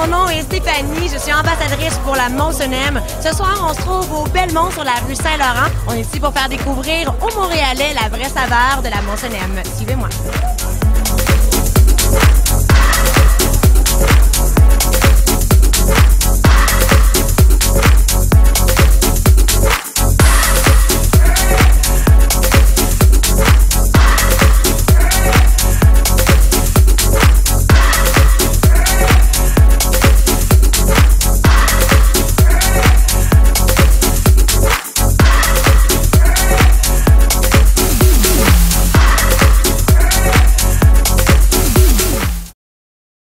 mon nom est Stéphanie, je suis ambassadrice pour la Monsonem. Ce soir, on se trouve au Belmont sur la rue Saint-Laurent. On est ici pour faire découvrir aux Montréalais la vraie saveur de la Monsonem. Suivez-moi.